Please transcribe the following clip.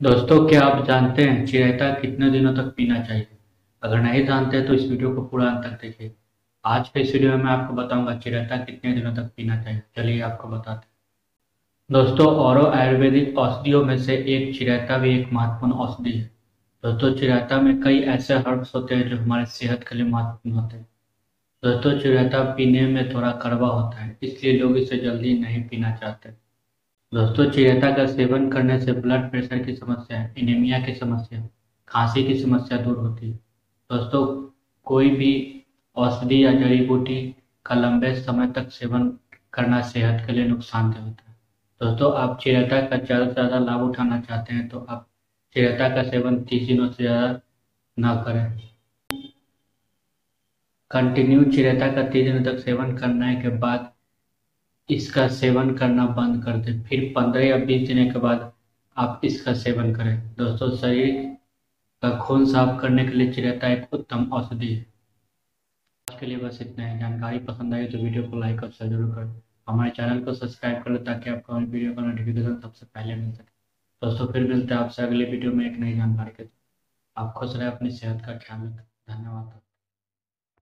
दोस्तों, क्या आप जानते हैं चिरायता कितने दिनों तक पीना चाहिए? अगर नहीं जानते तो इस वीडियो को पूरा अंत तक देखिए। आज के इस वीडियो में आपको बताऊँगा चिरायता कितने दिनों तक पीना चाहिए। चलिए आपको बताते हैं। दोस्तों और आयुर्वेदिक औषधियों में से एक चिरायता भी एक महत्वपूर्ण औषधि है। दोस्तों, चिरायता में कई ऐसे हर्ब्स होते हैं जो हमारे सेहत के लिए महत्वपूर्ण होते हैं। दोस्तों, चिरायता पीने में थोड़ा कड़वा होता है, इसलिए लोग इसे जल्दी नहीं पीना चाहते। दोस्तों, चिरैता का सेवन करने से ब्लड प्रेशर की समस्या इनेमिया की समस्या खांसी की समस्या दूर होती है। दोस्तों, कोई भी औषधि या जड़ी बूटी का लंबे समय तक सेवन करना सेहत के लिए नुकसानदेह होता है। दोस्तों, आप चिरैता का ज़्यादा से ज़्यादा लाभ उठाना चाहते हैं तो आप चिरैता का सेवन तीस दिनों से ज़्यादा न करें। कंटिन्यू चिरैता का तीस दिनों तक सेवन करने के बाद इसका सेवन करना बंद कर दें। फिर पंद्रह या बीस दिन के बाद आप इसका सेवन करें। दोस्तों, शरीर का खून साफ़ करने के लिए चिरैता एक उत्तम औषधि है। आज के लिए बस इतना है। जानकारी पसंद आई तो वीडियो को लाइक और शेयर ज़रूर करें। हमारे चैनल को सब्सक्राइब करें ताकि आपको हमारी वीडियो का नोटिफिकेशन सबसे पहले मिल सके। दोस्तों, फिर मिलते हैं आपसे अगले वीडियो में एक नई जानकारी के आप खुश रहे, अपनी सेहत का ख्याल रखें। धन्यवाद।